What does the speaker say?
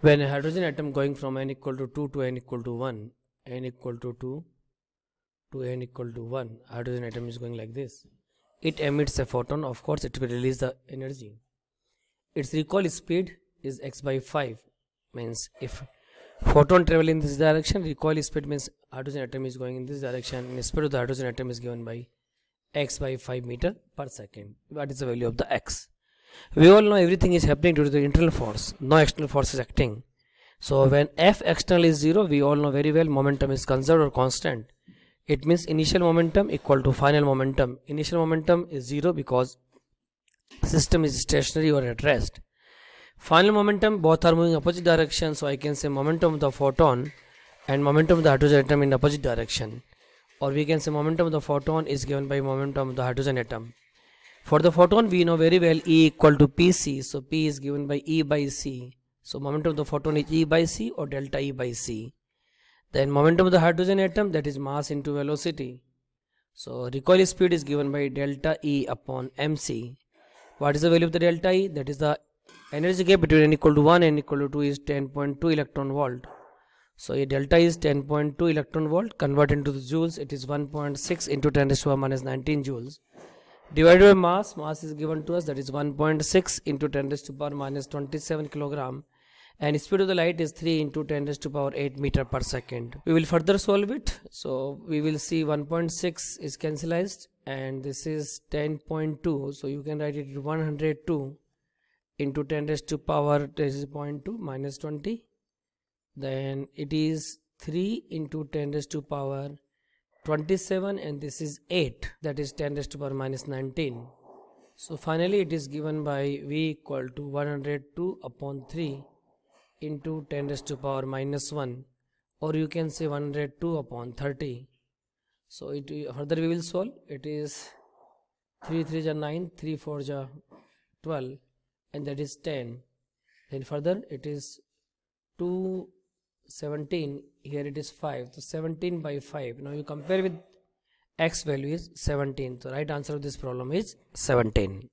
when a hydrogen atom going from n equal to 2 to n equal to 1 n equal to 2 to n equal to 1 hydrogen atom is going like this. It emits a photon. Of course it will release the energy. Its recoil speed is x by 5 means if photon travel in this direction recoil speed means hydrogen atom is going in this direction and speed of the hydrogen atom is given by x by 5 meter per second. What is the value of the x we all know everything is happening due to the internal force. No external force is acting. So when f external is 0 we all know very well momentum is conserved or constant. It means initial momentum equal to final momentum. Initial momentum is 0 because system is stationary or at rest. Final momentum both are moving opposite direction so i can say momentum of the photon and momentum of the hydrogen atom in opposite direction. Or we can say momentum of the photon is given by momentum of the hydrogen atom for the photon we know very well E equal to Pc so P is given by E by C. So momentum of the photon is E by C or delta E by C. Then momentum of the hydrogen atom that is mass into velocity. So recoil speed is given by delta E upon mc what is the value of the delta E? That is the energy gap between n equal to 1 and n equal to 2 is 10.2 electron volt. So a delta is 10.2 electron volt convert into the joules. It is 1.6 into 10 to the power minus 19 joules divided by mass mass is given to us that is 1.6 into 10 raised to power minus 27 kilogram and speed of the light is 3 into 10 raised to power 8 meter per second. We will further solve it. So we will see 1.6 is cancelled and this is 10.2 so you can write it 102 into 10 raised to power is 0.2 minus 20 then it is 3 into 10 raised to power 27 and this is 8 that is 10 raised to power minus 19 so finally it is given by v equal to 102 upon 3 into 10 raised to power minus 1 or you can say 102 upon 30 so it further we will solve. It is 3 3 ja 9 3 4 ja 12 and that is 10 then further it is 2 17 here it is 5 so 17 by 5 now you compare with x value is 17 so right answer of this problem is 17